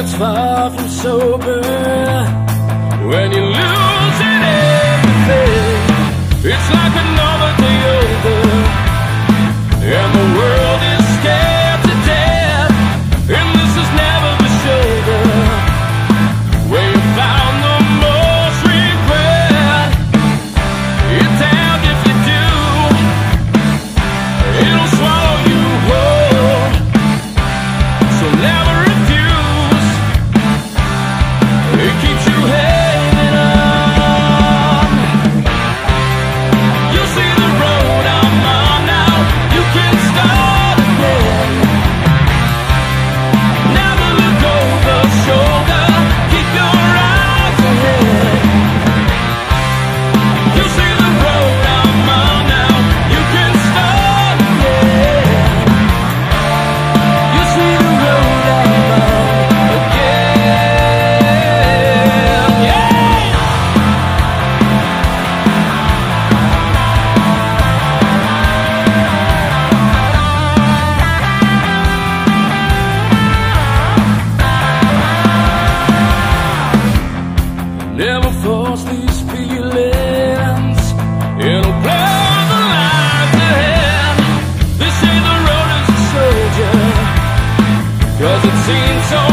that's far from sober. When you're losing lost these feelings. It'll the ahead. This ain't the road a soldier, cause it seems so.